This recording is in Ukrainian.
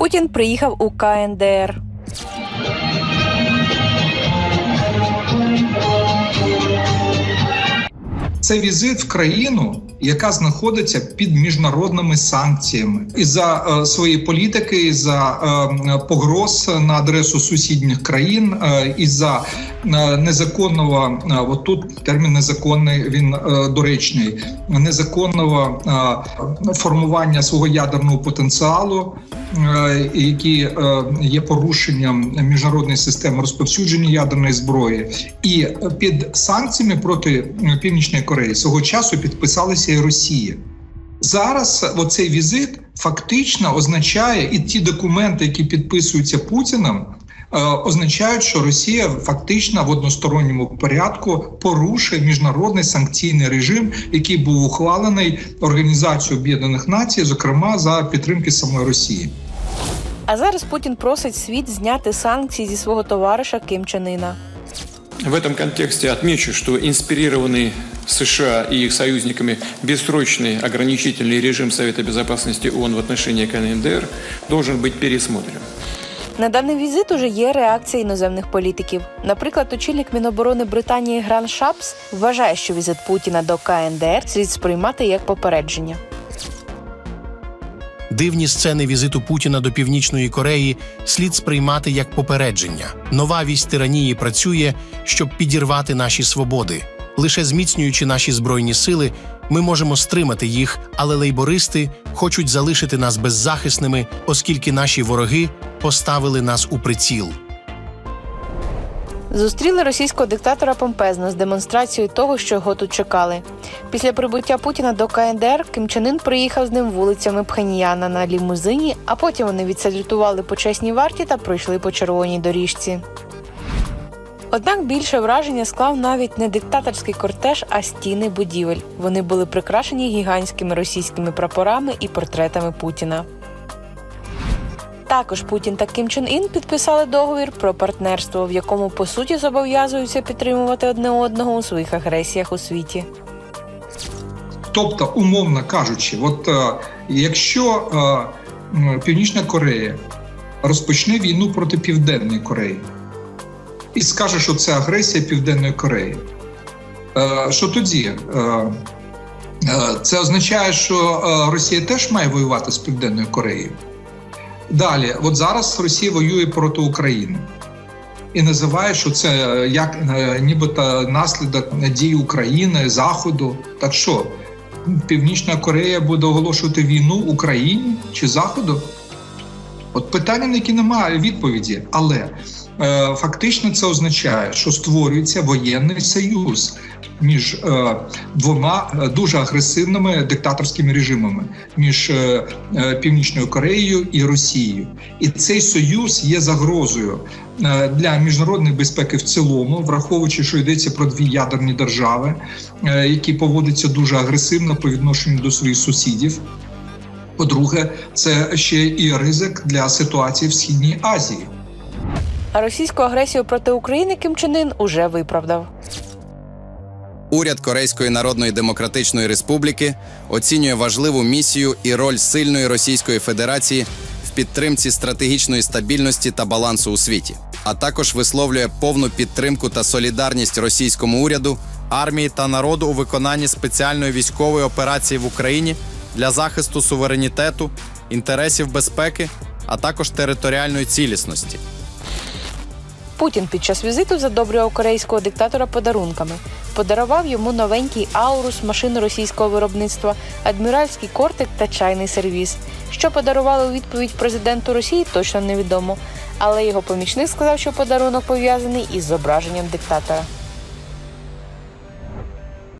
Путін приїхав у КНДР. Це візит в країну, яка знаходиться під міжнародними санкціями, і за е, свої політики, і за е, погроз на адресу сусідніх країн, е, і за е, незаконного е, от тут термін незаконний він е, доречний, незаконного е, формування свого ядерного потенціалу, які е, є порушенням міжнародної системи розповсюдження ядерної зброї, і під санкціями проти північної Кореї свого часу підписалися і Росія. Зараз оцей візит фактично означає і ті документи, які підписуються Путіним, е, означають, що Росія фактично в односторонньому порядку порушує міжнародний санкційний режим, який був ухвалений Організацією Об'єднаних Націй, зокрема за підтримки самої Росії. А зараз Путін просить світ зняти санкції зі свого товариша Ким Чен Іна. В этом контексте отмечу, что инспирированный США и их союзниками бессрочный ограничительный режим Совета Безопасности ООН в отношении КНДР должен быть пересмотрен. На даний візит уже є реакція іноземних політиків. Наприклад, очільник Міноборони Британії Грант Шаппс вважає, що візит Путіна до КНДР слід сприймати як попередження. Дивні сцени візиту Путіна до Північної Кореї слід сприймати як попередження. Нова вість тиранії працює, щоб підірвати наші свободи. Лише зміцнюючи наші збройні сили, ми можемо стримати їх, але лейбористи хочуть залишити нас беззахисними, оскільки наші вороги поставили нас у приціл. Зустріли російського диктатора помпезно з демонстрацією того, що його тут чекали. Після прибуття Путіна до КНДР Ким Чен Ін приїхав з ним вулицями Пхеньяна на лімузині, а потім вони відсалютували почесній варті та пройшли по червоній доріжці. Однак більше враження склав навіть не диктаторський кортеж, а стіни будівель. Вони були прикрашені гігантськими російськими прапорами і портретами Путіна. Також Путін та Кім Чен Ін підписали договір про партнерство, в якому по суті зобов'язуються підтримувати одне одного у своїх агресіях у світі. Тобто, умовно кажучи, от е, якщо е, Північна Корея розпочне війну проти Південної Кореї і скаже, що це агресія Південної Кореї, е, що тоді? Це означає, що Росія теж має воювати з Південною Кореєю. Далі, от зараз Росія воює проти України і називає, що це е, як е, нібито наслідок дії України, Заходу. Так що Північна Корея буде оголошувати війну Україні чи Заходу? От питання, на які немає відповіді, але е, фактично це означає, що створюється воєнний союз між е, двома е, дуже агресивними диктаторськими режимами між е, е, Північною Кореєю і Росією. І цей союз є загрозою е, для міжнародної безпеки в цілому, враховуючи, що йдеться про дві ядерні держави, е, які поводяться дуже агресивно по відношенню до своїх сусідів. По-друге, це ще і ризик для ситуації в східній Азії. А російську агресію проти України Ким Чен уже виправдав. Уряд Корейської Народної Демократичної Республіки оцінює важливу місію і роль сильної Російської Федерації в підтримці стратегічної стабільності та балансу у світі, а також висловлює повну підтримку та солідарність російському уряду, армії та народу у виконанні спеціальної військової операції в Україні для захисту суверенітету, інтересів безпеки, а також територіальної цілісності. Путін під час візиту задобрював корейського диктатора подарунками. Подарував йому новенький аурус, машину російського виробництва, адміральський кортик та чайний сервіс. Що подарували у відповідь президенту Росії, точно невідомо. Але його помічник сказав, що подарунок пов'язаний із зображенням диктатора.